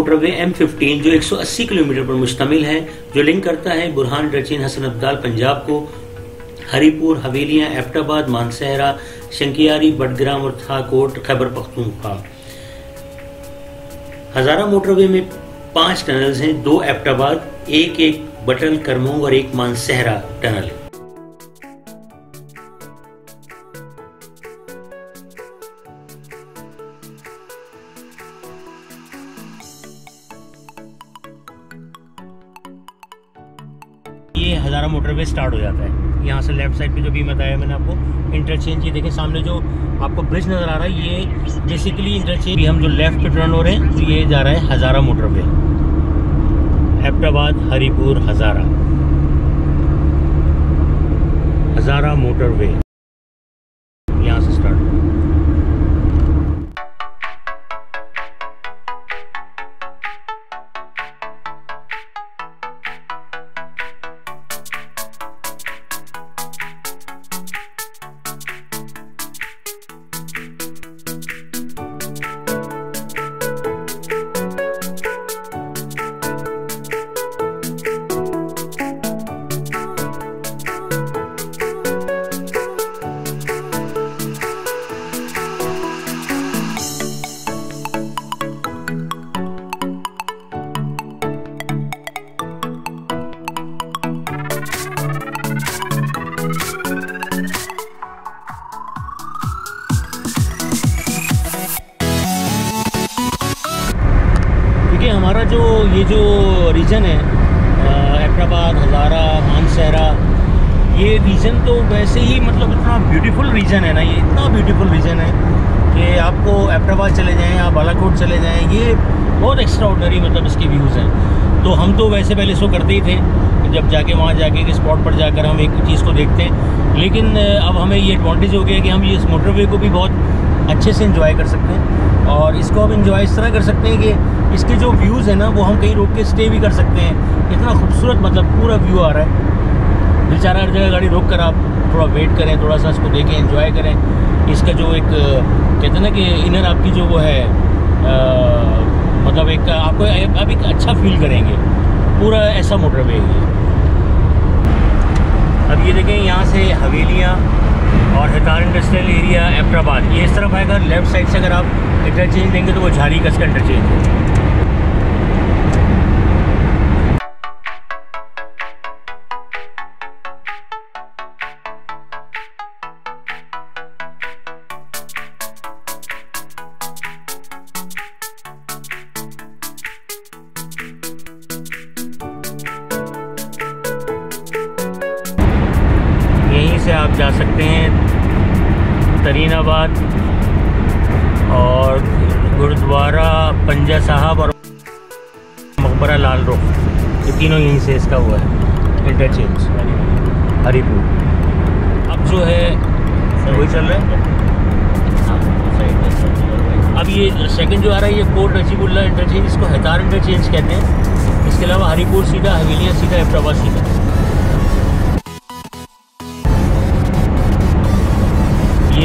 motorway M15 जो 180 kilometre पर मुश्तमिल है, जो लिंक करता है बुरहान रचीन हसन अब्दाल पंजाब को। हरीपुर, हवेलियाँ एबटाबाद मानसहरा, शंकियारी, बडग्राम और थाकोट, खैबर पख्तूनख्वा। हजारा मोटरवे में पाँच टनल्स हैं, दो एबटाबाद एक एक बटल, करमोंग और एक मानसहरा टनल। ये हज़ारा मोटरवे स्टार्ट हो जाता है। यहाँ से लेफ़्ट साइड पे जो भी बताया मैंने आपको इंटरचेंज ये देखें, सामने जो आपको ब्रिज नज़र आ रहा है, ये बेसिकली इंटरचेंज भी हम जो लेफ़्ट पे टर्न हो रहे हैं तो ये जा रहा है हज़ारा मोटरवे एबटाबाद हरीपुर, हज़ारा। हज़ारा मोटरवे आपको चले जाएँ, आप बालाकोट चले जाएँ, ये बहुत एक्स्ट्रा मतलब इसके व्यूज़ हैं। तो हम तो वैसे पहले सो करते ही थे, जब जाके वहाँ जाके के स्पॉट पर जाकर हम एक चीज़ को देखते हैं। लेकिन अब हमें ये एडवांटेज हो गया कि हम इस मोटरवे को भी बहुत अच्छे से इंजॉय कर सकते हैं। और इसको हम इंजॉय इस तरह कर सकते हैं कि इसके जो व्यूज़ हैं ना, वो हम कहीं रोक के स्टे भी कर सकते हैं। इतना खूबसूरत मतलब पूरा व्यू आ रहा है। बेचारा हर जगह गाड़ी रोक कर आप थोड़ा वेट करें, थोड़ा सा इसको देखें एंजॉय करें। इसका जो एक कहते हैं ना कि इनर आपकी जो वो है आ, मतलब एक आपको आप एक अच्छा फील करेंगे। पूरा ऐसा मोटरवे है अब ये देखें यहाँ से हवेलियाँ और हितार इंडस्ट्रियल एरिया एबटाबाद ये इस तरफ़ आएगा लेफ़्ट साइड से अगर आप इंटरचेंज देंगे तो वो झाड़ी का इसका इंटरचेंज है। से आप जा सकते हैं तरीनाबाद और गुरुद्वारा पंजा साहब और मकबरा लाल रुख ये तीनों यहीं से इसका हुआ है। इंटरचेंज हरीपुर। अब जो है वही चल रहा है? अब ये सेकंड जो आ रहा है ये कोट नजीबुल्ला इंटरचेंज इसको हैतार इंटरचेंज कहते हैं। इसके अलावा हरीपुर सीधा हवेलियाँ सीधा एबटाबाद सीधा।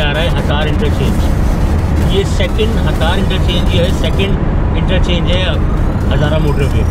आ रहा है हकार इंटरचेंज ये सेकंड हकार इंटरचेंज ये है सेकंड इंटरचेंज है हज़ारा मोटरवे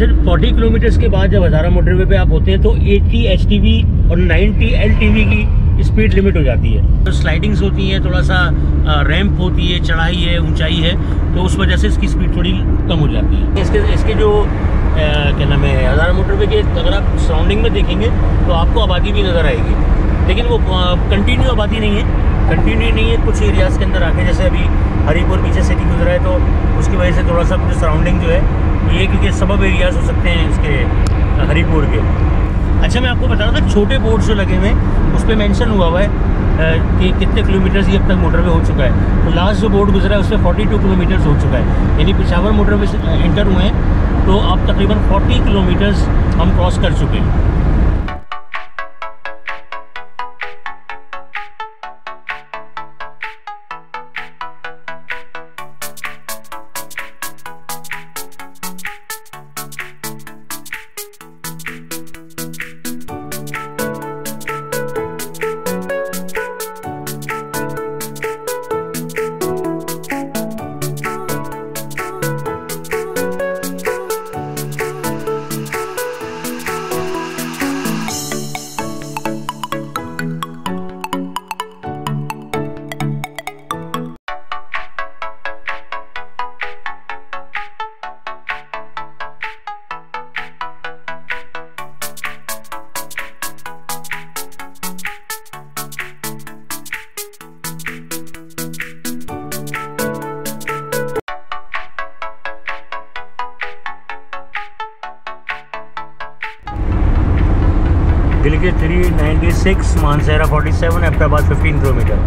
अच्छा 40 किलोमीटर्स के बाद जब हज़ारा मोटरवे पे आप होते हैं तो 80 एच और 90 एलटीवी की स्पीड लिमिट हो जाती है। तो स्लाइडिंग्स होती हैं थोड़ा सा रैंप होती है, चढ़ाई है, ऊंचाई है तो उस वजह से इसकी स्पीड थोड़ी कम हो जाती है। इसके इसके जो क्या नाम है, हज़ारा मोटरवे के, अगर आप सराउंडिंग में देखेंगे तो आपको आबादी भी नज़र आएगी। लेकिन वो कंटिन्यू आबादी नहीं है। कंटिन्यू नहीं है कुछ एरियाज़ के अंदर आके, जैसे अभी हरीपुर पीछे सिटी गुजरा है तो उसकी वजह से थोड़ा सा सराउंडिंग जो है ये क्योंकि सबब एरियाज़ हो सकते हैं इसके हरीपुर के। अच्छा मैं आपको बता रहा था छोटे बोर्ड जो लगे हुए हैं उस पर मैंशन हुआ हुआ है कि कितने किलोमीटर्स ये अब तक मोटरवे हो चुका है। तो लास्ट जो बोर्ड गुजरा है उसमें 42 किलोमीटर्स हो चुका है। यानी पिशावर मोटरवे से एंटर हुए हैं तो अब तकरीबन 40 किलोमीटर्स हम क्रॉस कर चुके हैं। Six Mansehra forty seven Ahmedabad fifteen kilometre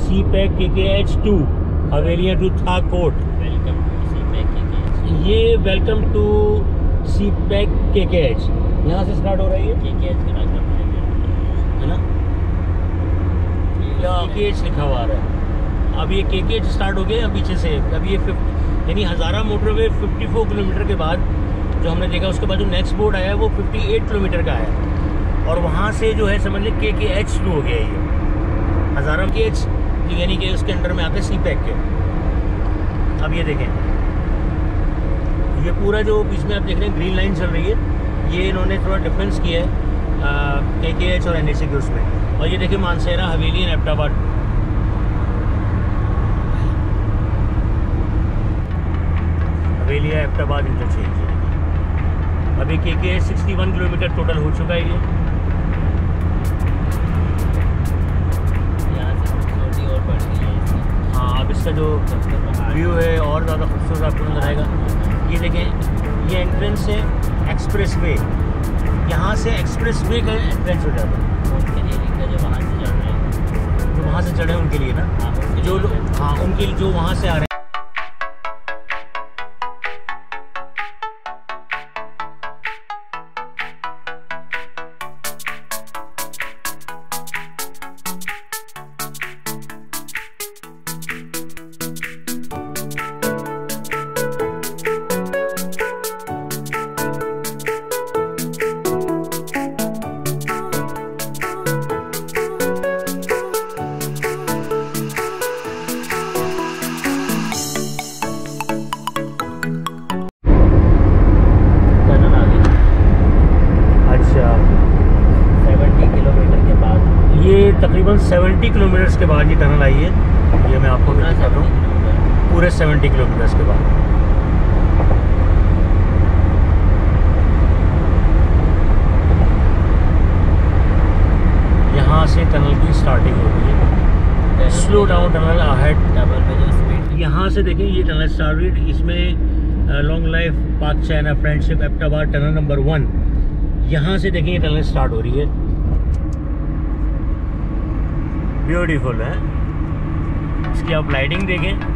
CPEC K K H to Havelian to Thakot ये welcome to CPEC K K H यहाँ से स्टार्ट हो रही है? के के है ना के लिखा हुआ आ रहा है। अब ये के के स्टार्ट हो गया पीछे से? अब ये यानी हज़ारा मोटरवे 54 किलोमीटर के बाद जो हमने देखा, उसके बाद जो नेक्स्ट बोर्ड आया, वो 58 किलोमीटर का है और वहाँ से जो है, समझ लें, के के एच शुरू हो गया ये। हज़ारा के एच यानी कि उसके अंडर में आते सी पैक के। अब ये देखें। ये पूरा जो बीच में आप देख रहे हैं ग्रीन लाइन चल रही है। ये इन्होंने थोड़ा डिफरेंस किया है के के एच और एन के उसमें। और ये देखिए मानसेरा हवेली एबटाबाद हवेली एबटाबाद इंटरचेंज अभी के के सिक्सटी वन किलोमीटर टोटल हो चुका है ये। हाँ अब इसका जो व्यू है और ज़्यादा खूबसूरत आपको नज़र आएगा। ये देखें ये एंट्रेंस है एक्सप्रेस वे यहाँ से एक्सप्रेस वे का एंट्रेंस हो जाता है। वहाँ से चढ़े उनके लिए ना? जो हाँ उनके जो वहाँ से आ रहे हैं। के टनल आई है ये मैं आपको भी दिखाता हूँ पूरे 70 किलोमीटर्स के बाद। यहाँ से टनल की स्टार्टिंग होती है। स्लो डाउन टनल अहेड यहाँ से देखें ये टनल स्टार्ट हुई इसमें long life Pak China friendship Abbottabad tunnel number one यहाँ से देखें ये टनल स्टार्ट हो रही है। ब्यूटीफुल है। इसकी आप लाइटिंग देखें।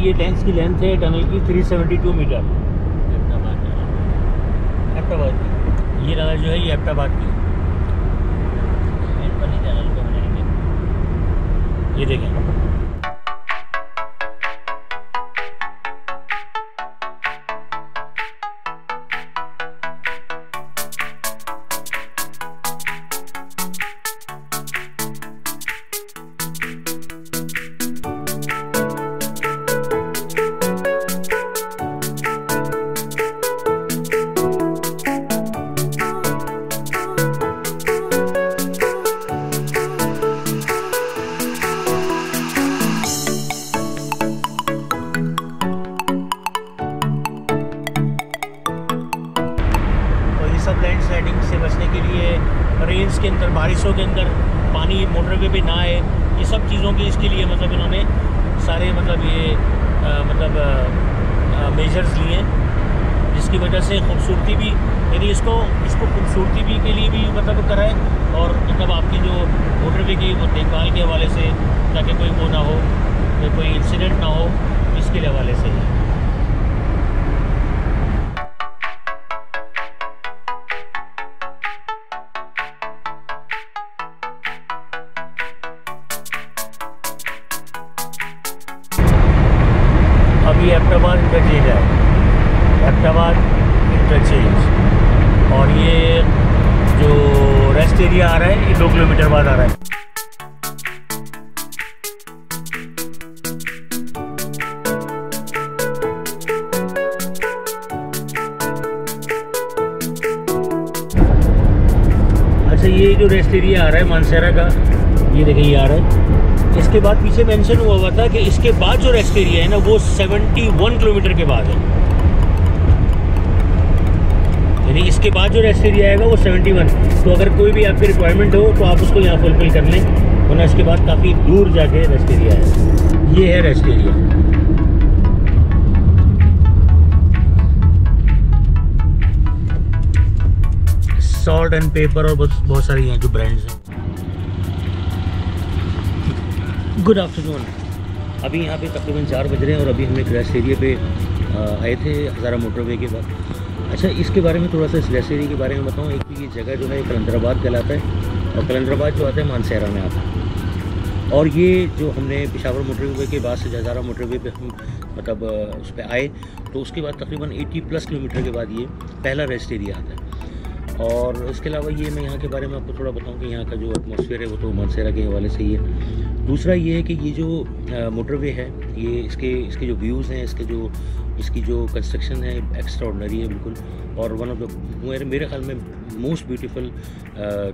ये टैंक्स की लेंथ है टनल की 372 मीटर एप्टाबाद की। ये टनल जो है ये एप्टाबाद की। ये देखें। यानी इसको इसको खूबसूरती भी के लिए भी मतलब कराएँ और मतलब आपकी जो मोटरवे की, वो देखभाल के हवाले से, ताकि कोई वो ना हो, कोई इंसिडेंट ना हो, इसके हवाले से। एरिया आ रहा है, ये दो किलोमीटर बाद आ रहा है। अच्छा ये जो रेस्ट एरिया आ रहा है, मानसेरा का, ये देखिए, ये आ रहा है। इसके बाद पीछे मेंशन हुआ हुआ था कि इसके बाद जो रेस्ट एरिया है ना, वो 71 किलोमीटर के बाद है। इसके बाद जो रेस्ट एरिया आएगा वो 71 तो अगर कोई भी आपकी रिक्वायरमेंट हो तो आप उसको यहाँ फुलफिल कर लें। वरना इसके बाद काफ़ी दूर जाके रेस्ट एरिया है ये है rest area salt and pepper और बहुत बहुत सारी हैं जो ब्रांड्स हैं। गुड आफ्टरनून अभी यहाँ पे तकरीबन चार बज रहे हैं और अभी हम एक रेस्ट एरिया पे आए थे हज़ारा मोटरवे के बाद। अच्छा इसके बारे में थोड़ा सा इस एरिया के बारे में बताऊँ। एक तो ये जगह जो है कलंदराबाद कहलाता है और कलंदराबाद जो आता है, मानसहरा में आता है। और ये जो हमने पिशावर मोटरवे के बाद से हज़ारा मोटरवे पे हम मतलब उस पर आए तो उसके बाद तकरीबन 80 प्लस किलोमीटर के बाद ये पहला रेस्ट एरिया आता है। और इसके अलावा ये मैं यहाँ के बारे में आपको थोड़ा बताऊँ कि यहाँ का जो एटमोसफेयर है, वो तो मानसेरा के हवाले से ही है। दूसरा ये है कि ये जो मोटरवे है, ये इसके इसके जो व्यूज़ हैं, इसके जो इसकी जो कंस्ट्रक्शन है एक्स्ट्रा ऑर्डनरी है बिल्कुल। और वन ऑफ़ द मेरे मेरे ख्याल में मोस्ट ब्यूटीफुल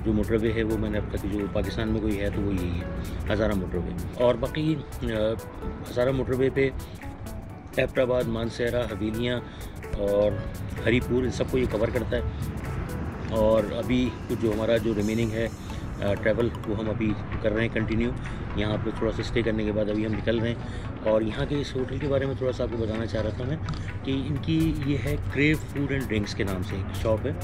जो मोटरवे है वो मैंने अब तक जो पाकिस्तान में कोई है तो वो यही है, हज़ारा मोटरवे और बाकी हज़ारा मोटरवे पे एबटाबाद मानसहरा हवेलियाँ और हरीपुर, इन सबको ये कवर करता है। और अभी जो हमारा जो रिमेनिंग है ट्रैवल वो हम अभी कर रहे हैं कंटिन्यू यहाँ पे थोड़ा सा स्टे करने के बाद अभी हम निकल रहे हैं। और यहाँ के इस होटल के बारे में थोड़ा सा आपको बताना चाह रहा था मैं कि इनकी ये है क्रेव फ़ूड एंड ड्रिंक्स के नाम से एक शॉप है।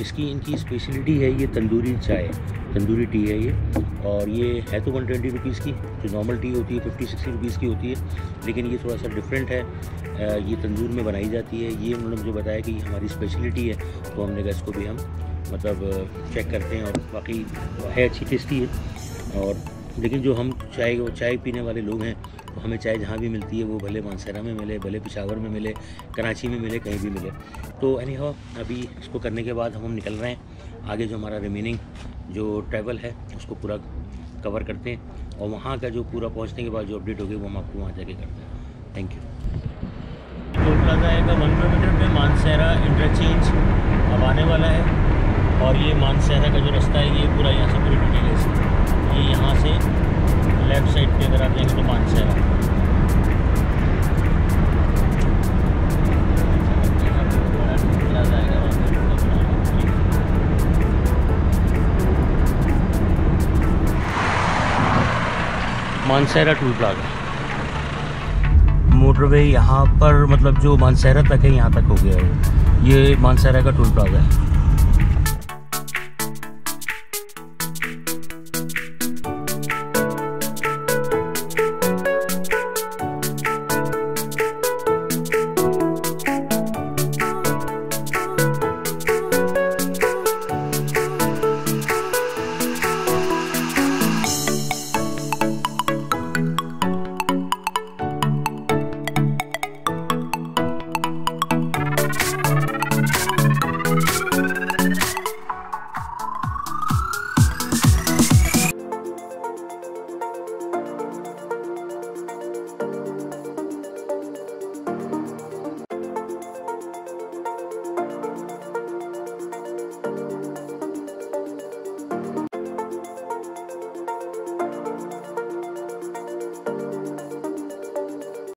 इसकी इनकी स्पेशलिटी है ये तंदूरी चाय, तंदूरी टी है ये। और ये है तो वन ट्वेंटी रुपीज़ की, जो नॉर्मल टी होती है फिफ्टी सिक्सटी रुपीज़ की होती है। लेकिन ये थोड़ा सा डिफरेंट है ये तंदूर में बनाई जाती है। ये उन्होंने मुझे बताया कि हमारी स्पेशलिटी है तो हमने कहा इसको भी हम मतलब चेक करते हैं और बाकी है अच्छी टेस्टी है। और लेकिन जो हम चाय चाय पीने वाले लोग हैं हमें चाय जहाँ भी मिलती है, वो भले मानसरा में मिले, भले पिशावर में मिले, कराची में मिले, कहीं भी मिले। तो एनी हाउ अभी इसको करने के बाद हम हम निकल रहे हैं। आगे जो हमारा रिमेनिंग जो ट्रैवल है, उसको पूरा कवर करते हैं और वहाँ का जो पूरा पहुँचने के बाद जो अपडेट होगी, वो हम आपको वहाँ जाके करते हैं। थैंक यू टोल प्लाजा आएगा वन किलोमीटर पे मानसहरा इंटरचेंज अब आने वाला है और ये मानसहरा का जो रास्ता है, ये पूरा यहाँ से पूरी डिटेल है ये यहाँ से लेफ़्ट साइड पे अगर आप जाएँगे तो Mansehra Mansehra toll plaza. Motorway यहाँ पर मतलब जो मानसहरा तक है, यहाँ तक हो गया है। ये मानसहरा का टूल प्लाजा है।